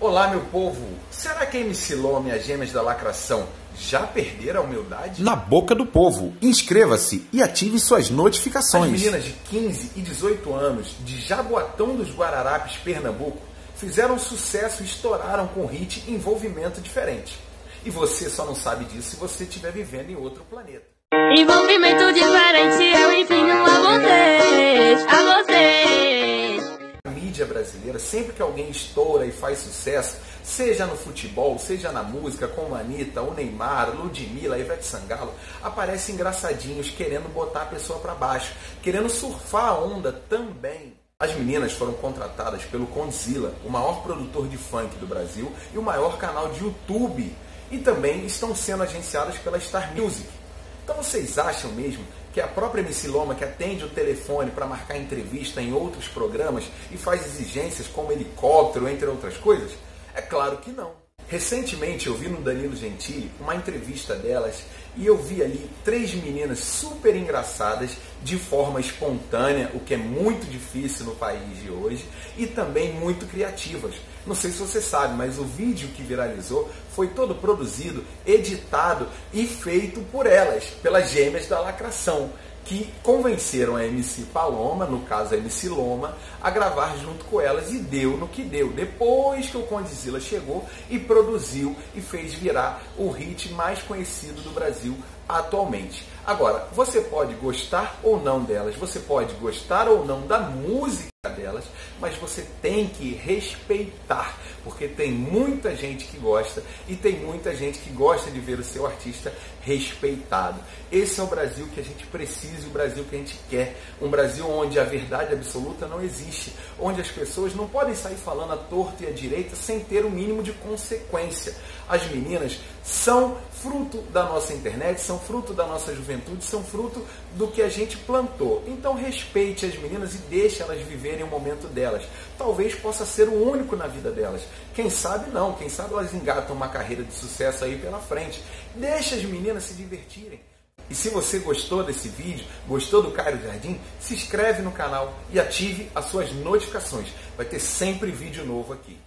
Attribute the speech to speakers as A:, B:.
A: Olá, meu povo! Será que a MC Lome e as gêmeas da lacração já perderam a humildade?
B: Na boca do povo. Inscreva-se e ative suas notificações.
A: As meninas de 15 e 18 anos de Jaboatão dos Guararapes, Pernambuco, fizeram sucesso e estouraram com hit envolvimento diferente. E você só não sabe disso se você estiver vivendo em outro planeta.
C: Envolvimento diferente,
A: mídia brasileira, sempre que alguém estoura e faz sucesso, seja no futebol, seja na música, como a Anitta, o Neymar, Ludmilla, Ivete Sangalo, aparecem engraçadinhos querendo botar a pessoa para baixo, querendo surfar a onda também. As meninas foram contratadas pelo Condzilla, o maior produtor de funk do Brasil e o maior canal de YouTube, e também estão sendo agenciadas pela Star Music. Então vocês acham mesmo que a própria MC Loma, que atende o telefone para marcar entrevista em outros programas e faz exigências como helicóptero, entre outras coisas? É claro que não. Recentemente eu vi no Danilo Gentili uma entrevista delas e eu vi ali três meninas super engraçadas de forma espontânea, o que é muito difícil no país de hoje, e também muito criativas. Não sei se você sabe, mas o vídeo que viralizou foi todo produzido, editado e feito por elas, pelas gêmeas da lacração que convenceram a MC Paloma, no caso a MC Loma, a gravar junto com elas e deu no que deu. Depois que o Condzilla chegou e produziu e fez virar o hit mais conhecido do Brasil atualmente. Agora, você pode gostar ou não delas, você pode gostar ou não da música delas, mas você tem que respeitar, porque tem muita gente que gosta e tem muita gente que gosta de ver o seu artista respeitado. Esse é o Brasil que a gente precisa, o Brasil que a gente quer, um Brasil onde a verdade absoluta não existe, onde as pessoas não podem sair falando a torta e a direita sem ter o um mínimo de consequência. As meninas são fruto da nossa internet, são fruto da nossa juventude, são fruto do que a gente plantou. Então respeite as meninas e deixe elas viverem o momento delas. Talvez possa ser o único na vida delas. Quem sabe não, quem sabe elas engatam uma carreira de sucesso aí pela frente. Deixe as meninas se divertirem. E se você gostou desse vídeo, gostou do Cairo Jardim, se inscreve no canal e ative as suas notificações. Vai ter sempre vídeo novo aqui.